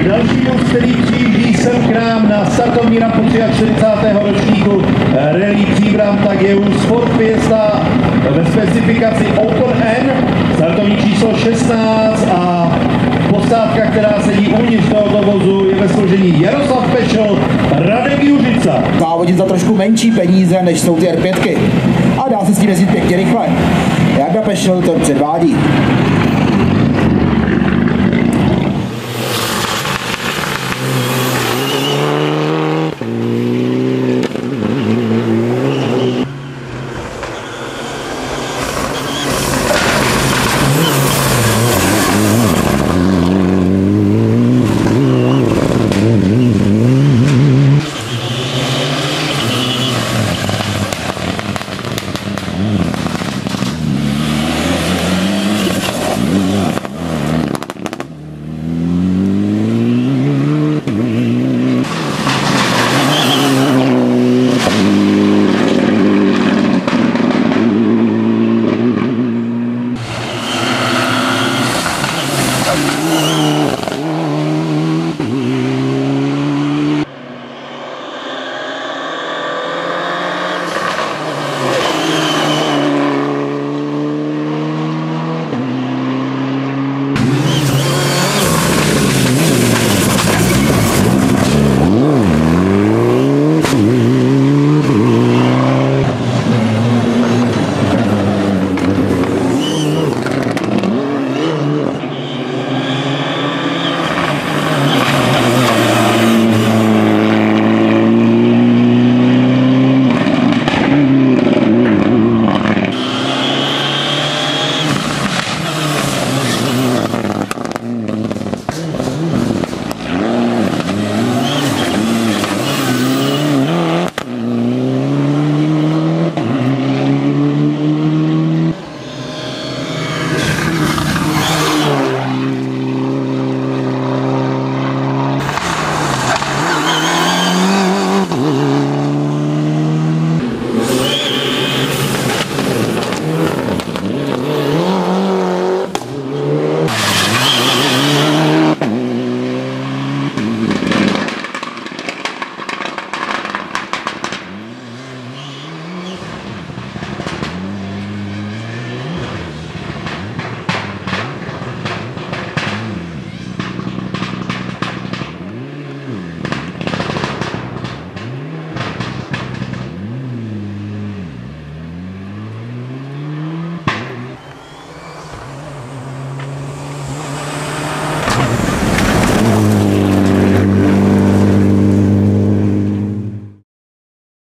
Tak další muž, který přijíždí sem k nám na startovní rampu 43. ročníku eh, Rally Příbram, tak je už Ford Fiesta ve specifikaci Open N, startovní číslo 16 a postávka, která sedí uvnitř tohoto vozu, je ve složení Jaroslav Pešel, Radek Južica. závodit za trošku menší peníze, než jsou ty R5. A dá se s tím jezdit pěkně rychle. Jarda Pešel to předvádí.